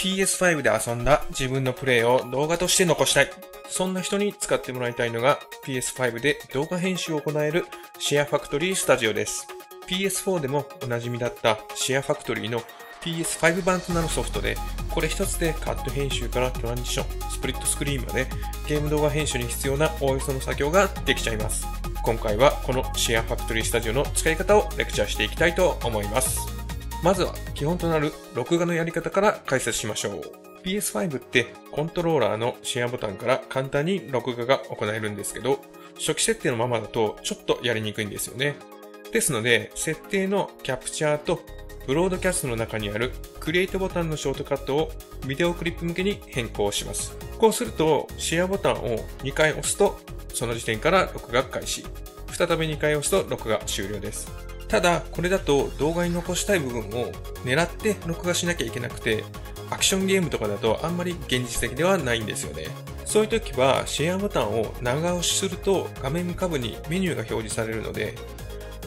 PS5 で遊んだ自分のプレイを動画として残したい。そんな人に使ってもらいたいのが PS5 で動画編集を行えるシェアファクトリースタジオです。PS4 でもおなじみだったシェアファクトリーの PS5 版となるソフトで、これ一つでカット編集からトランジション、スプリットスクリーンまでゲーム動画編集に必要なおおよその作業ができちゃいます。今回はこのシェアファクトリースタジオの使い方をレクチャーしていきたいと思います。まずは基本となる録画のやり方から解説しましょう。PS5 ってコントローラーのシェアボタンから簡単に録画が行えるんですけど、初期設定のままだとちょっとやりにくいんですよね。ですので、設定のキャプチャーとブロードキャストの中にあるクリエイトボタンのショートカットをビデオクリップ向けに変更します。こうすると、シェアボタンを2回押すと、その時点から録画開始。再び2回押すと録画終了です。ただ、これだと動画に残したい部分を狙って録画しなきゃいけなくて、アクションゲームとかだとあんまり現実的ではないんですよね。そういう時はシェアボタンを長押しすると画面下部にメニューが表示されるので、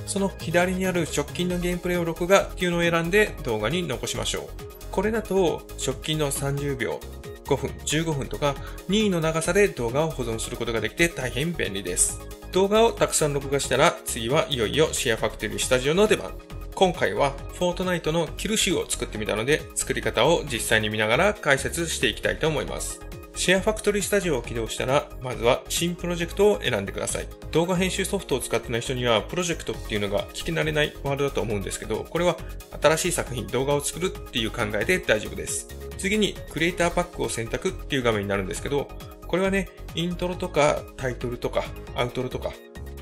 その左にある直近のゲームプレイを録画っていうのを選んで動画に残しましょう。これだと直近の30秒、5分、15分とか任意の長さで動画を保存することができて大変便利です。動画をたくさん録画したら次はいよいよシェアファクトリースタジオの出番。今回はフォートナイトのキル集を作ってみたので作り方を実際に見ながら解説していきたいと思います。シェアファクトリースタジオを起動したら、まずは新プロジェクトを選んでください。動画編集ソフトを使ってない人には、プロジェクトっていうのが聞き慣れないワードだと思うんですけど、これは新しい作品、動画を作るっていう考えで大丈夫です。次に、クリエイターパックを選択っていう画面になるんですけど、これはね、イントロとかタイトルとかアウトロとか、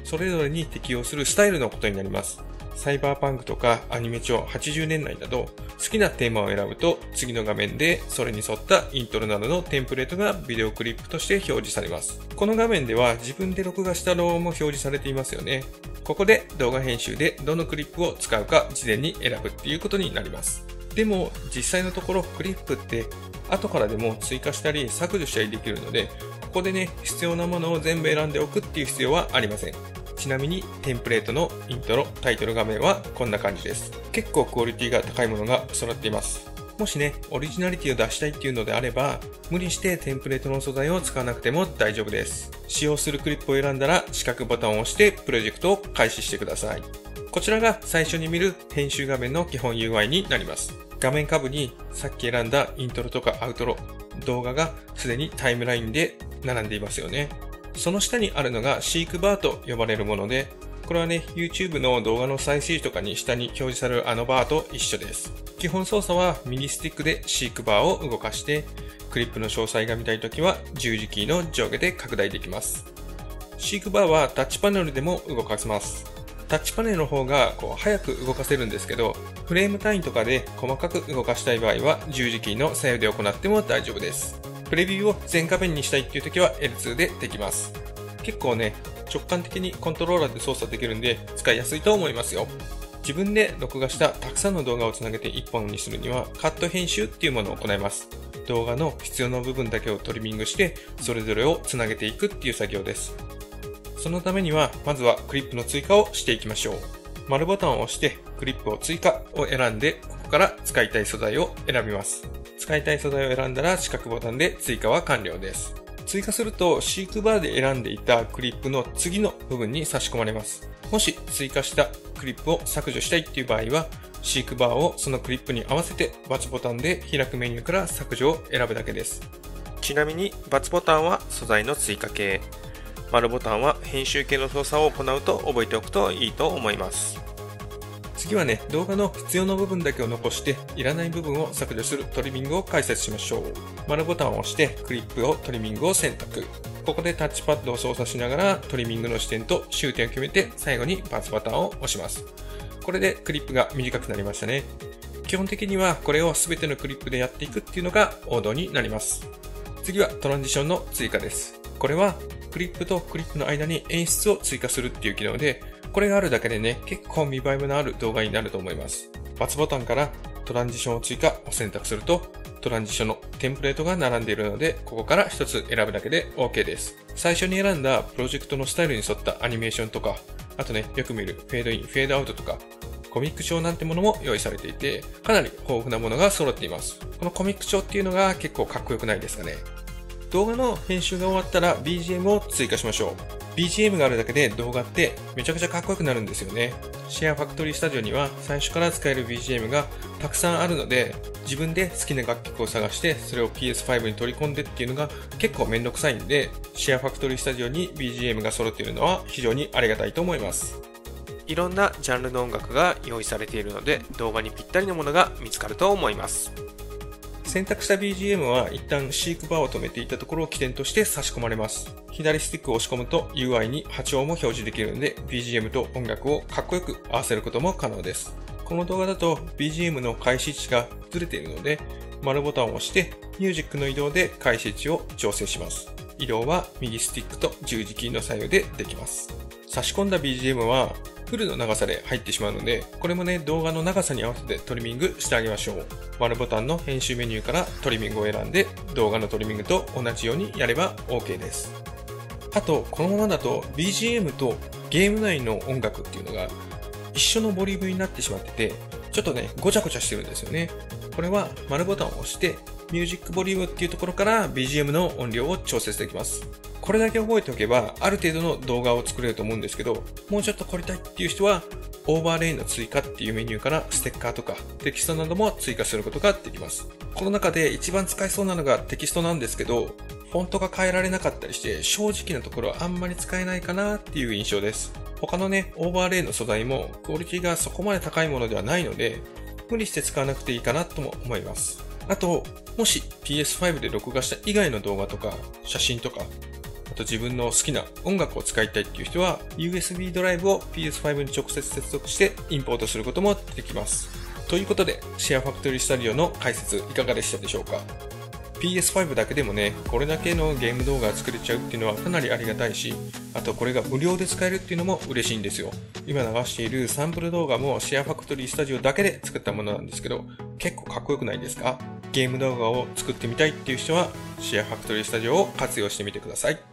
それぞれに適用するスタイルのことになります。サイバーパンクとかアニメ調80年代など好きなテーマを選ぶと次の画面でそれに沿ったイントロなどのテンプレートがビデオクリップとして表示されます。この画面では自分で録画した動画も表示されていますよね。ここで動画編集でどのクリップを使うか事前に選ぶっていうことになります。でも実際のところクリップって後からでも追加したり削除したりできるのでここでね必要なものを全部選んでおくっていう必要はありません。ちなみにテンプレートのイントロ、タイトル画面はこんな感じです。結構クオリティが高いものが揃っています。もしね、オリジナリティを出したいっていうのであれば、無理してテンプレートの素材を使わなくても大丈夫です。使用するクリップを選んだら四角ボタンを押してプロジェクトを開始してください。こちらが最初に見る編集画面の基本 UI になります。画面下部にさっき選んだイントロとかアウトロ、動画がすでにタイムラインで並んでいますよね。その下にあるのがシークバーと呼ばれるもので、これはね、YouTube の動画の再生時とかに下に表示されるあのバーと一緒です。基本操作は右スティックでシークバーを動かして、クリップの詳細が見たいときは十字キーの上下で拡大できます。シークバーはタッチパネルでも動かせます。タッチパネルの方がこう早く動かせるんですけど、フレーム単位とかで細かく動かしたい場合は十字キーの左右で行っても大丈夫です。プレビューを全画面にしたいっていう時は L2 でできます。結構ね、直感的にコントローラーで操作できるんで使いやすいと思いますよ。自分で録画したたくさんの動画をつなげて1本にするにはカット編集っていうものを行います。動画の必要な部分だけをトリミングしてそれぞれをつなげていくっていう作業です。そのためにはまずはクリップの追加をしていきましょう。丸ボタンを押してクリップを追加を選んでここから使いたい素材を選びます。使いたい素材を選んだら四角ボタンで追加は完了です。追加するとシークバーで選んでいたクリップの次の部分に差し込まれます。もし追加したクリップを削除したいっていう場合は、シークバーをそのクリップに合わせて×ボタンで開くメニューから削除を選ぶだけです。ちなみに×ボタンは素材の追加系、丸ボタンは編集系の操作を行うと覚えておくといいと思います。次はね、動画の必要な部分だけを残して、いらない部分を削除するトリミングを解説しましょう。丸ボタンを押して、クリップをトリミングを選択。ここでタッチパッドを操作しながら、トリミングの視点と終点を決めて、最後にバツボタンを押します。これでクリップが短くなりましたね。基本的にはこれを全てのクリップでやっていくっていうのが王道になります。次はトランジションの追加です。これはクリップとクリップの間に演出を追加するっていう機能で、これがあるだけでね、結構見栄えのある動画になると思います。×ボタンからトランジションを追加を選択すると、トランジションのテンプレートが並んでいるので、ここから一つ選ぶだけで OK です。最初に選んだプロジェクトのスタイルに沿ったアニメーションとか、あとね、よく見るフェードイン、フェードアウトとか、コミック帳なんてものも用意されていて、かなり豊富なものが揃っています。このコミック帳っていうのが結構かっこよくないですかね。動画の編集が終わったら BGM を追加しましょう。BGM があるだけで動画ってめちゃくちゃかっこよくなるんですよね。シェアファクトリースタジオには最初から使える BGM がたくさんあるので、自分で好きな楽曲を探してそれを PS5 に取り込んでっていうのが結構めんどくさいんで、シェアファクトリースタジオに BGM が揃っているのは非常にありがたいと思います。いろんなジャンルの音楽が用意されているので動画にぴったりのものが見つかると思います。選択した BGM は一旦シークバーを止めていたところを起点として差し込まれます。左スティックを押し込むと UI に波長も表示できるので BGM と音楽をかっこよく合わせることも可能です。この動画だと BGM の開始位置がずれているので丸ボタンを押してミュージックの移動で開始位置を調整します。移動は右スティックと十字キーの左右でできます。差し込んだ BGM はフルの長さで入ってしまうので、これもね、動画の長さに合わせてトリミングしてあげましょう。丸ボタンの編集メニューからトリミングを選んで、動画のトリミングと同じようにやれば OK です。あと、このままだと BGM とゲーム内の音楽っていうのが一緒のボリュームになってしまってて、ちょっとね、ごちゃごちゃしてるんですよね。これは丸ボタンを押して、ミュージックボリュームっていうところから BGM の音量を調節できます。これだけ覚えておけば、ある程度の動画を作れると思うんですけど、もうちょっと凝りたいっていう人は、オーバーレイの追加っていうメニューからステッカーとかテキストなども追加することができます。この中で一番使えそうなのがテキストなんですけど、フォントが変えられなかったりして正直なところあんまり使えないかなっていう印象です。他のね、オーバーレイの素材もクオリティがそこまで高いものではないので、無理して使わなくていいかなとも思います。あと、もし PS5 で録画した以外の動画とか写真とかあと自分の好きな音楽を使いたいっていう人は USB ドライブを PS5 に直接接続してインポートすることもできます。ということで、シェアファクトリースタジオの解説いかがでしたでしょうか？PS5 だけでもね、これだけのゲーム動画作れちゃうっていうのはかなりありがたいし、あとこれが無料で使えるっていうのも嬉しいんですよ。今流しているサンプル動画もシェアファクトリースタジオだけで作ったものなんですけど、結構かっこよくないですか？ゲーム動画を作ってみたいっていう人は、シェアファクトリースタジオを活用してみてください。